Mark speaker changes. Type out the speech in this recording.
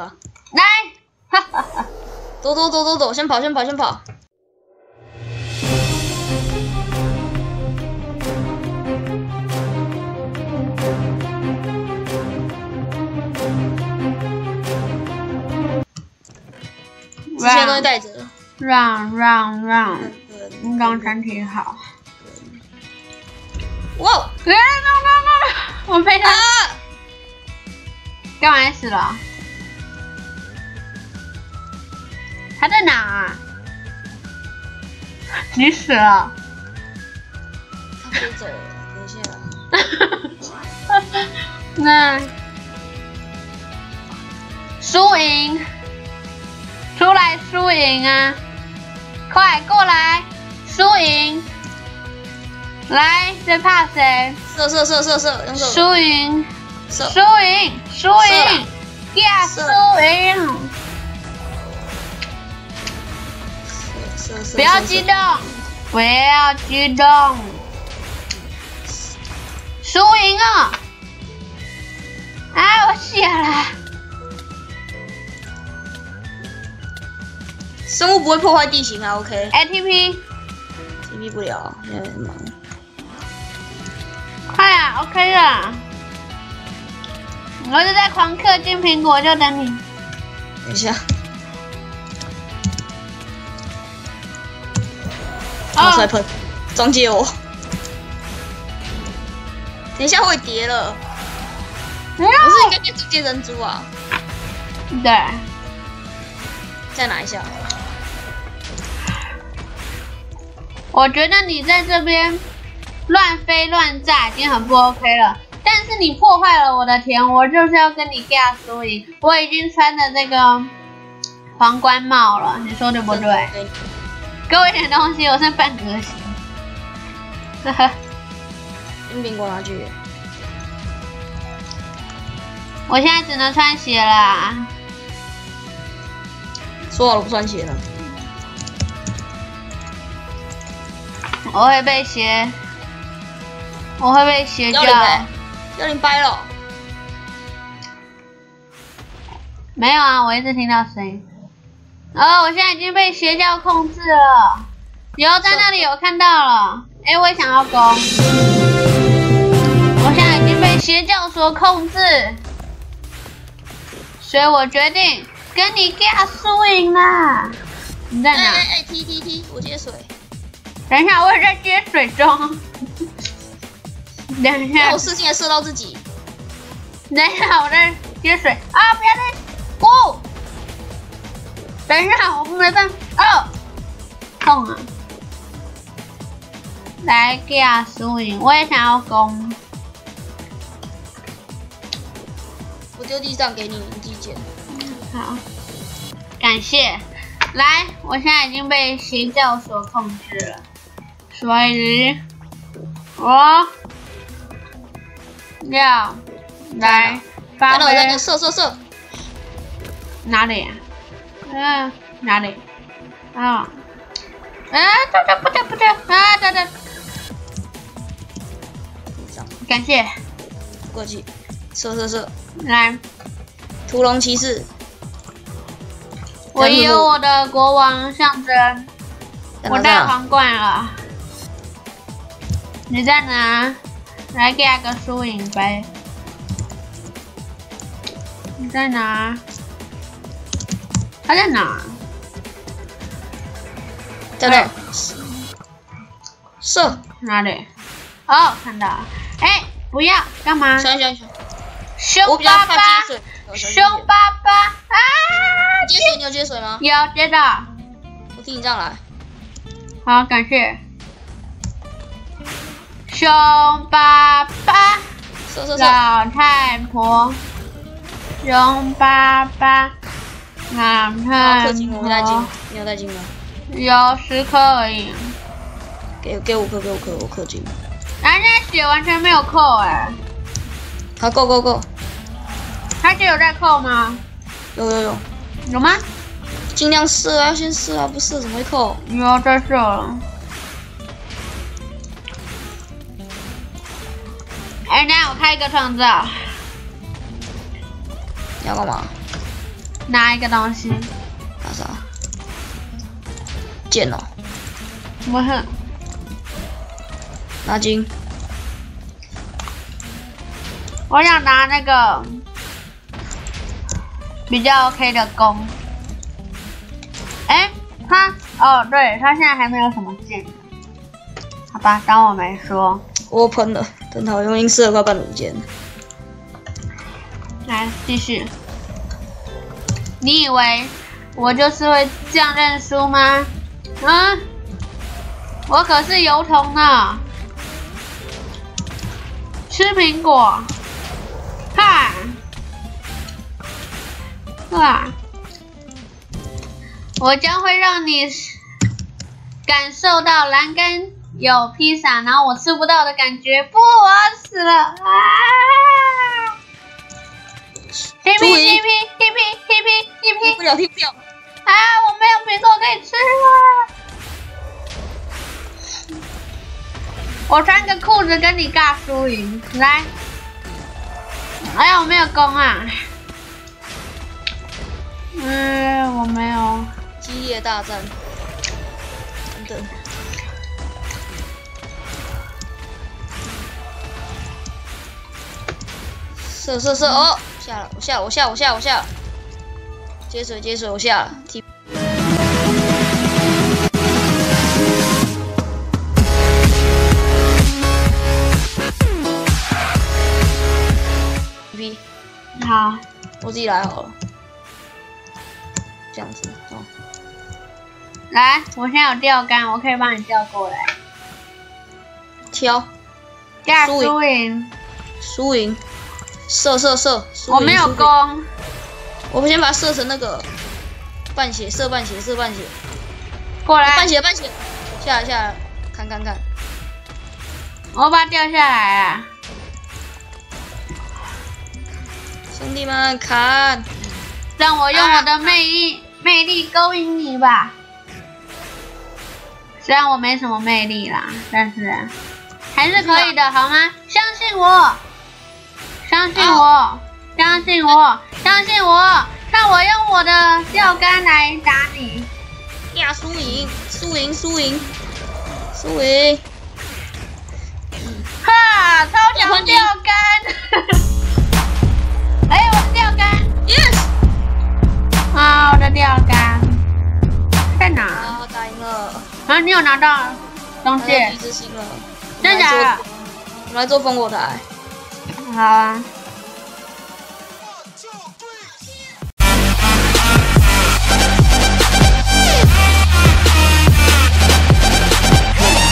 Speaker 1: 吧。
Speaker 2: 来，哈哈哈，
Speaker 1: 走走走走走，先跑先跑先跑。这些东西带着。
Speaker 2: 让让让，你刚身体好。
Speaker 1: 哇！
Speaker 2: 来来来来，我被他。干嘛死了？他在哪？你死了。
Speaker 1: 他飞走了，等一下。
Speaker 2: 那输赢，出来输赢啊！快过来，输赢！来，最怕谁？
Speaker 1: 射射射射射，用手。
Speaker 2: 输赢，输赢，输赢，yeah，输赢！不要激动，不要激动，输赢啊！啊，我死了！
Speaker 1: 生物不会破坏地形啊，OK。
Speaker 2: ATP。
Speaker 1: TP 不了，现在很忙。
Speaker 2: 快啊，OK 了。我就在狂氪金苹果，就等你。
Speaker 1: 等一下。
Speaker 2: 哦
Speaker 1: 我出来喷，撞击我。等一下会跌了，
Speaker 2: 不
Speaker 1: 我是应该直接扔猪啊！
Speaker 2: 对，
Speaker 1: 再拿一下。
Speaker 2: 我觉得你在这边乱飞乱炸已经很不 OK 了，但是你破坏了我的田，我就是要跟你 get 输赢。我已经穿的这个皇冠帽了，你说对不对？
Speaker 1: 对。
Speaker 2: 给我一点东西，我剩半格血。呵呵，
Speaker 1: 用苹果拿去。
Speaker 2: 我现在只能穿鞋啦。
Speaker 1: 说好了不穿鞋了。
Speaker 2: 我会被鞋，我会被邪教
Speaker 1: 幺。零呗，幺零掰了。
Speaker 2: 没有啊，我一直听到声音。哦，我现在已经被邪教控制了。有在那里有看到了。哎，我也想要攻。我现在已经被邪教所控制，所以我决定跟你 get 输赢啦。你在哪？
Speaker 1: 哎哎哎踢踢踢我接水。
Speaker 2: 等一下，我也在接水中。等一下
Speaker 1: 让我，视线射到自己。
Speaker 2: 等一下，我在接水啊！不要再哦！等一下，我没办法哦，痛啊！来给啊输赢，我也想要攻。
Speaker 1: 我丢地上给你，你自己捡。
Speaker 2: 好，感谢。来，我现在已经被邪教所控制了，所以我要来发挥
Speaker 1: 射射射。
Speaker 2: 哪里、啊？嗯，哪里？啊，啊，对对不对不对啊，
Speaker 1: 等等，
Speaker 2: 感谢。
Speaker 1: 过去，射射射。
Speaker 2: 来，
Speaker 1: 屠龙骑士。
Speaker 2: 我有我的国王象征，我带皇冠了。你在哪？来给他个输赢呗。你在哪？他在哪？
Speaker 1: 在那。射。
Speaker 2: 哪里？哦，看到了。哎，不要，干嘛？
Speaker 1: 想想想，
Speaker 2: 凶巴巴凶巴巴啊！
Speaker 1: 接水，你有接水吗？
Speaker 2: 有接到，
Speaker 1: 我替你上来。
Speaker 2: 好，感谢。凶巴巴。老太婆，凶巴巴，老
Speaker 1: 啊，
Speaker 2: 太
Speaker 1: 氪金，我带金
Speaker 2: 婆，，
Speaker 1: 你有带金吗？
Speaker 2: 有十颗而已。
Speaker 1: 给给五颗，给五颗，我氪金。
Speaker 2: 人家血完全没有扣哎、
Speaker 1: 好，够够够，
Speaker 2: 他血有在扣吗？
Speaker 1: 有有有，
Speaker 2: 有吗？
Speaker 1: 尽量射啊，要先射啊，不射怎么会扣？
Speaker 2: 你要在射了。哎，那我开一个创造，
Speaker 1: 你要干嘛？
Speaker 2: 拿一个东西，
Speaker 1: 拿啥？剑哦，
Speaker 2: 不是，
Speaker 1: 拿金。
Speaker 2: 我想拿那个比较 OK 的弓。哎，他哦，对他现在还没有什么剑，好吧，当我没说。
Speaker 1: 我喷了，等他用音色快半五剑。
Speaker 2: 来继续。你以为我就是会这样认输吗？啊！我可是油桶呢。吃苹果。哈！哇！我将会让你感受到栏杆有披萨，然后我吃不到的感觉。不，我要死了！啊！T P T P T P T P T P，
Speaker 1: 踢不了，踢不了。
Speaker 2: 啊！我没有苹果可以吃了。我穿个裤子跟你尬输赢，来。哎呀，我没有弓啊。嗯，我没有。
Speaker 1: 激烈大战。等等。射射射！哦，下了，我下了，我下，我下，我下了。接水，接水，我下了。T。P。
Speaker 2: 好，
Speaker 1: 我自己来好了。这样子，哦。
Speaker 2: 来，我现在有钓竿，我可以帮你钓过来。
Speaker 1: 挑。
Speaker 2: 加输赢。
Speaker 1: 输赢。射射射！
Speaker 2: 我没有弓。
Speaker 1: 我们先把它射成那个半血，射半血，射半血。
Speaker 2: 过来。
Speaker 1: 半血半血，下来下来，看看看。
Speaker 2: 我把它掉下来啊！
Speaker 1: 兄弟们看，
Speaker 2: 让我用我的魅力魅力勾引你吧。虽然我没什么魅力啦，但是还是可以的，好吗？相信我。相信我，相信我，相信我！看我用我的钓竿来打你！
Speaker 1: 呀，输赢，输赢，输赢，输赢！
Speaker 2: 哈，超强钓竿！哎，我的钓竿
Speaker 1: ！Yes！
Speaker 2: 啊，我的钓竿在哪？
Speaker 1: 啊，打赢了！
Speaker 2: 啊，你有拿到东西？
Speaker 1: 了！
Speaker 2: 真假的？
Speaker 1: 我来做烽火台。
Speaker 2: 好啊。